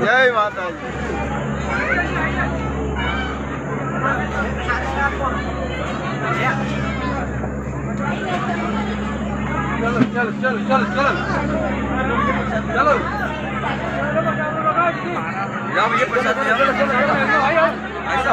जय माता दी चलो चलो चलो चलो चलो। चलो। ये प्रसाद चलो चलो। ऐसा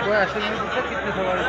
कोई ऐसे नहीं पूछा कितनी सवारी